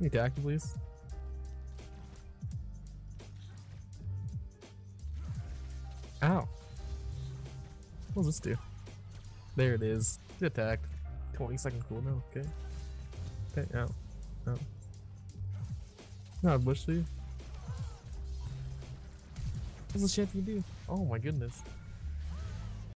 Need to attack please? Ow. What does this do? There it is. It attacked. 20 second cooldown, okay. Okay, ow. Ow. Not bush you. What's the champion do? Oh my goodness.